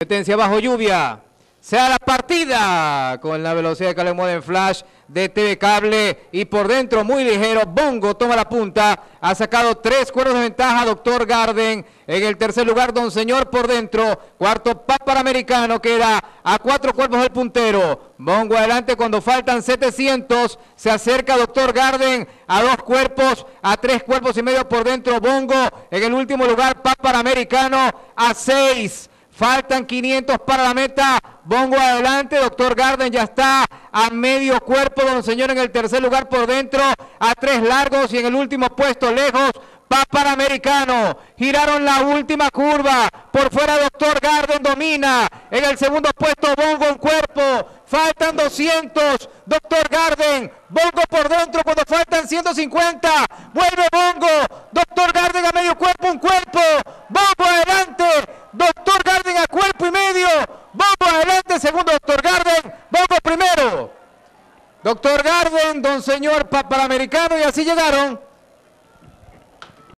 Competencia bajo lluvia. Sea la partida con la velocidad que le mueve Flash de TV Cable y por dentro muy ligero. Bongo toma la punta. Ha sacado tres cuernos de ventaja. Doctor Garden en el tercer lugar. Don Señor por dentro. Cuarto Americano queda a cuatro cuerpos del puntero. Bongo adelante cuando faltan 700. Se acerca Doctor Garden a dos cuerpos, a tres cuerpos y medio por dentro. Bongo en el último lugar. Americano a seis. Faltan 500 para la meta. Bongo adelante. Doctor Garden ya está a medio cuerpo. Don Señor en el tercer lugar por dentro. A tres largos y en el último puesto lejos. Va para Americano. Giraron la última curva. Por fuera Doctor Garden domina. En el segundo puesto Bongo en cuerpo. Faltan 200. Doctor Garden. Bongo por dentro cuando faltan 150. Vuelve Bongo. Doctor Garden a medio cuerpo, un cuerpo. Bongo adelante. Doctor Garden a cuerpo y medio. Vamos adelante, segundo Doctor Garden. Vamos primero. Doctor Garden, don señor Paparamericano y así llegaron